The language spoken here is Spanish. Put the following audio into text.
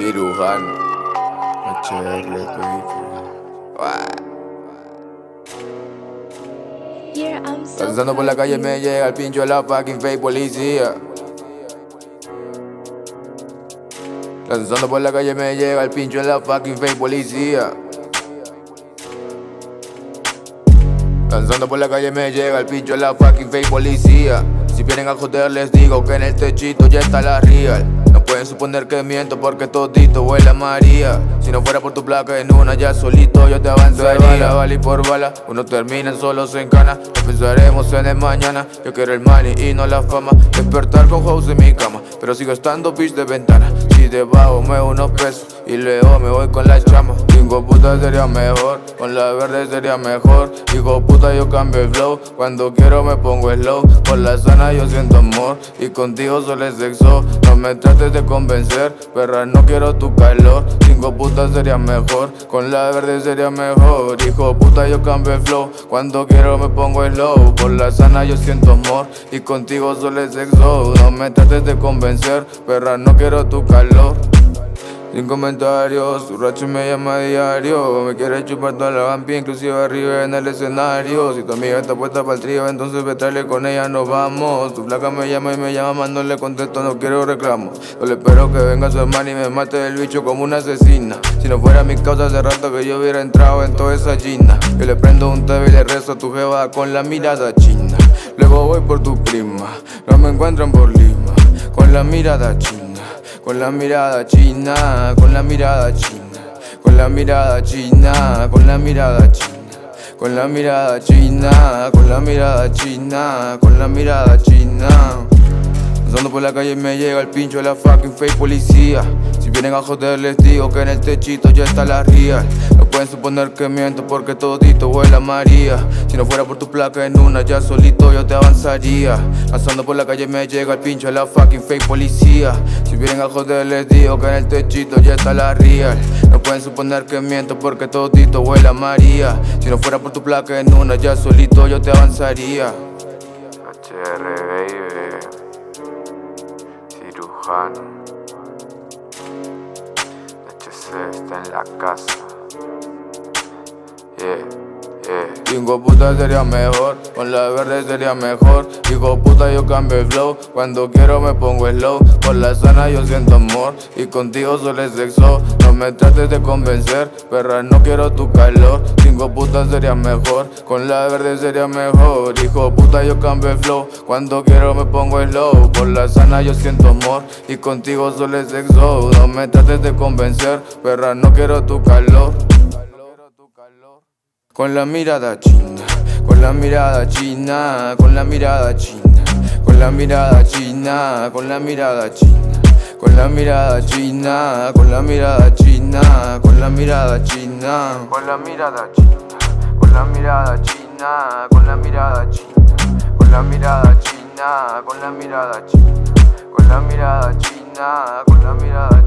cirujano, HR, Lanzando por la calle me llega el pincho de la fucking fake policía. Lanzando por la calle me llega el pincho de la fucking fake policía. Lanzando por la calle me llega el pincho de la fucking fake policía. Si vienen a joder les digo que en el techito ya está la real. No pueden suponer que miento porque todito huele a María. Si no fuera por tu placa en una ya solito yo te avanzaría. Bala y por bala, uno termina solo se encana. Pensaremos en el mañana. Yo quiero el money y no la fama. Despertar con house en mi cama, pero sigo estando bitch de ventana. Si debajo me unos pesos y luego me voy con la chama. Hijo puta sería mejor, con la verde sería mejor. Hijo puta yo cambio el flow, cuando quiero me pongo slow. Por la zona yo siento amor y contigo solo es sexo. No me trates de convencer, perra no quiero tu calor. Hijo puta sería mejor, con la verde sería mejor. Hijo puta yo cambio el flow, cuando quiero me pongo slow. Por la sana yo siento amor y contigo solo es sexo. No me trates de convencer, perra no quiero tu calor. Sin comentarios, su racho me llama a diario. Me quiere chupar toda la vampi, inclusive arriba en el escenario. Si tu amiga está puesta para el trío, entonces vete con ella, nos vamos. Tu flaca me llama y me llama, más no le contesto, no quiero reclamo Solo espero que venga su hermana y me mate el bicho como una asesina. Si no fuera mi causa hace rato que yo hubiera entrado en toda esa china Yo le prendo un TV y le rezo a tu jeva con la mirada china. Luego voy por tu prima, no me encuentran por Lima Con la mirada china con la mirada china, con la mirada china, con la mirada china, con la mirada china, con la mirada china, con la mirada china, con la mirada china. Pasando por la calle me llega el pincho de la fucking fake policía. Si vienen a joder les digo que en el techito ya está la real. No pueden suponer que miento porque todito huele a María. Si no fuera por tu placa en una ya solito yo te avanzaría. Pasando por la calle me llega el pincho de la fucking fake policía. Si vienen a joder les digo que en el techito ya está la real. No pueden suponer que miento porque todito huele a María. Si no fuera por tu placa en una ya solito yo te avanzaría. HR baby cirujano. Está en la casa. Yeah. Hijo puta sería mejor, con la verde sería mejor. Hijo puta yo cambio flow, cuando quiero me pongo slow. Por la zona yo siento amor y contigo solo es sexo. No me trates de convencer, perra no quiero tu calor. Hijo puta sería mejor, con la verde sería mejor. Hijo puta yo cambio flow, cuando quiero me pongo slow. Por la sana yo siento amor y contigo solo es sexo. No me trates de convencer, perra no quiero tu calor. Con la mirada china, con la mirada china, con la mirada china, con la mirada china, con la mirada china, con la mirada china, con la mirada china, con la mirada china, con la mirada china, con la mirada china, con la mirada china, con la mirada china, con la mirada china, con la mirada china, con la mirada